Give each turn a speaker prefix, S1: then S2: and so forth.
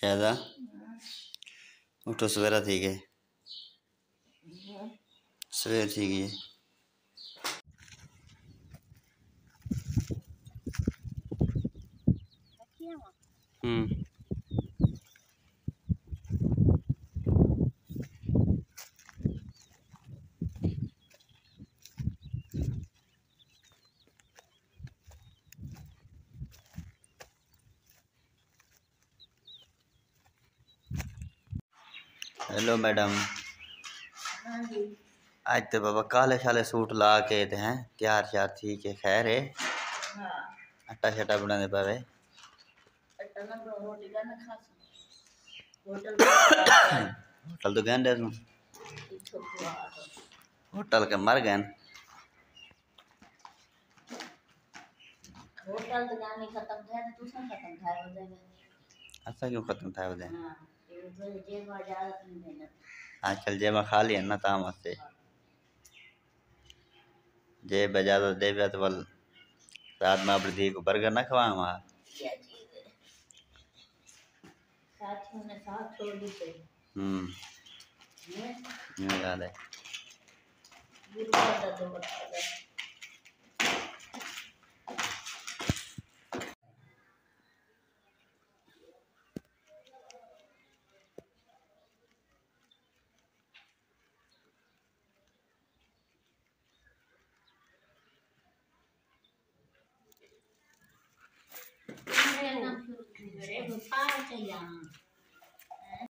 S1: शायदा। उठो सवेरा थी गए सवेर थी गई हम्म। हेलो मैडम आज तो बाबा काले शाले सूट ला के ते हैं। त्यार श्यार थी के खैर है। आटा शटा बनाने पावे। होटल तो गए होटल के मर गए
S2: होटल तो जाने खत्म था तो दूसरा खत्म था हो जाएगा।
S1: ऐसा क्यों खत्म था
S2: हाँ ये
S1: आजकल जे में खा लिया ना ताम से जे बजा दे तो बल रात में अपनी धी को बर्गर ना खवा वहाँ।
S2: है दी
S1: हम्म याद है।
S2: गुरुवार का दो बता